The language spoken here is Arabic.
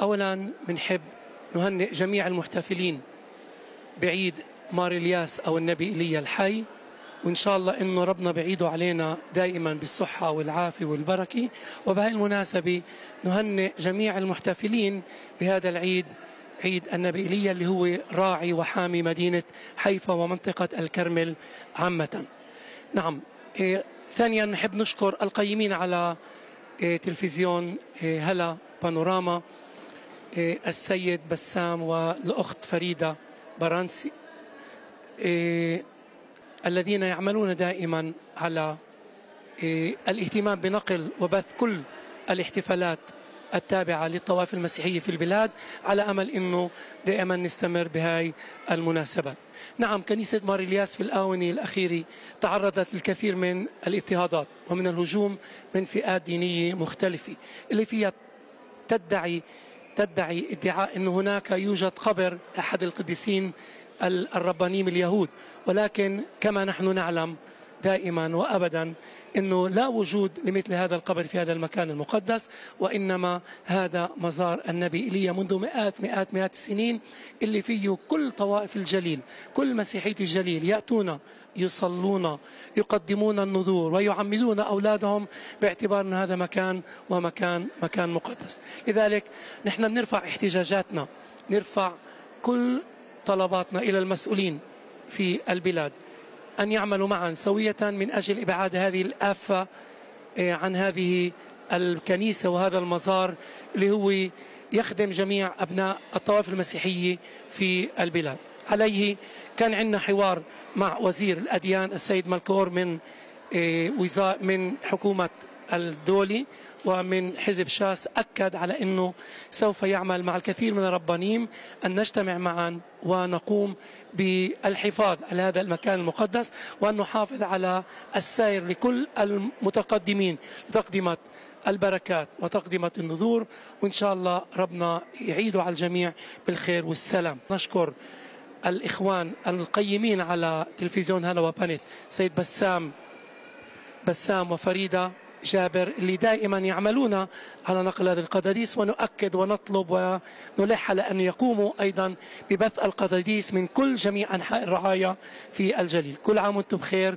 أولا بنحب نهنئ جميع المحتفلين بعيد مار إلياس أو النبي إيليا الحي وإن شاء الله إنه ربنا بعيده علينا دائما بالصحة والعافية والبركة. وبهذه المناسبة نهنئ جميع المحتفلين بهذا العيد عيد النبي إيليا اللي هو راعي وحامي مدينة حيفا ومنطقة الكرمل عامة. نعم إيه ثانيا نحب نشكر القيمين على إيه تلفزيون إيه هلا بانوراما. السيد بسام والأخت فريدة برانسي. إيه الذين يعملون دائما على إيه الاهتمام بنقل وبث كل الاحتفالات التابعة للطوائف المسيحية في البلاد على أمل أنه دائما نستمر بهاي المناسبات نعم كنيسة مار إلياس في الآونة الأخيرة تعرضت للكثير من الاضطهادات ومن الهجوم من فئات دينية مختلفة اللي فيها تدعي تدعي ادعاء أن هناك يوجد قبر أحد القديسين الربانيين اليهود. ولكن كما نحن نعلم دائما وأبدا إنه لا وجود لمثل هذا القبر في هذا المكان المقدس وإنما هذا مزار النبي ايليا منذ مئات مئات مئات السنين اللي فيه كل طوائف الجليل كل مسيحية الجليل يأتون يصلون يقدمون النذور ويعملون أولادهم باعتبار إن هذا مكان ومكان مكان مقدس. لذلك نحن بنرفع احتجاجاتنا نرفع كل طلباتنا إلى المسؤولين في البلاد. أن يعملوا معا سوية من أجل إبعاد هذه الآفة عن هذه الكنيسة وهذا المزار اللي هو يخدم جميع أبناء الطوائف المسيحية في البلاد. عليه كان عندنا حوار مع وزير الأديان السيد مالكور من من حكومة الدولي ومن حزب شاس أكد على أنه سوف يعمل مع الكثير من الربانيين أن نجتمع معا ونقوم بالحفاظ على هذا المكان المقدس وأن نحافظ على السير لكل المتقدمين لتقدمة البركات وتقدمة النذور وإن شاء الله ربنا يعيد على الجميع بالخير والسلام. نشكر الإخوان القيمين على تلفزيون هلا وبنت سيد بسام بسام وفريدة. جابر اللي دائما يعملون على نقل هذه القداديس ونؤكد ونطلب ونلح على أن يقوموا أيضا ببث القداديس من كل جميع أنحاء الرعاية في الجليل. كل عام وأنتم بخير.